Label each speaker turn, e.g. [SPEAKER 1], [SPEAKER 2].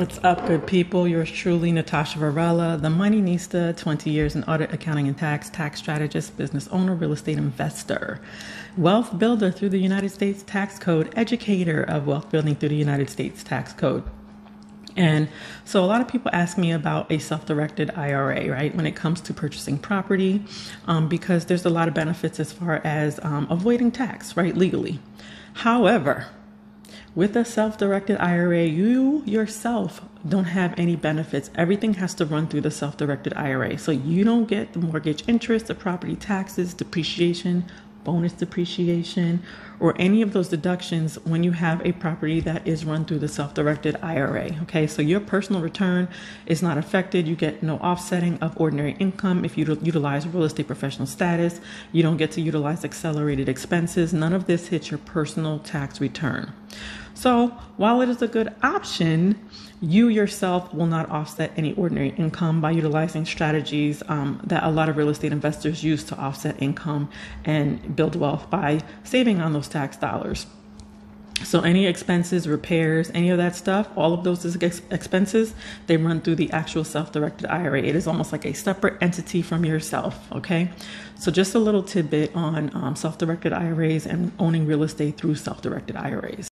[SPEAKER 1] What's up, good people? Yours truly, Natasha Varela, the Moneynista, 20 years in audit, accounting, and tax, tax strategist, business owner, real estate investor, wealth builder through the United States Tax Code, educator of wealth building through the United States Tax Code. And so, a lot of people ask me about a self directed IRA, right, when it comes to purchasing property, um, because there's a lot of benefits as far as um, avoiding tax, right, legally. However, with a self directed IRA, you yourself don't have any benefits. Everything has to run through the self directed IRA. So you don't get the mortgage interest, the property taxes, depreciation, bonus depreciation, or any of those deductions when you have a property that is run through the self directed IRA. Okay, so your personal return is not affected. You get no offsetting of ordinary income if you utilize real estate professional status. You don't get to utilize accelerated expenses. None of this hits your personal tax return. So while it is a good option, you yourself will not offset any ordinary income by utilizing strategies um, that a lot of real estate investors use to offset income and build wealth by saving on those tax dollars. So any expenses, repairs, any of that stuff, all of those expenses, they run through the actual self-directed IRA. It is almost like a separate entity from yourself. Okay, so just a little tidbit on um, self-directed IRAs and owning real estate through self-directed IRAs.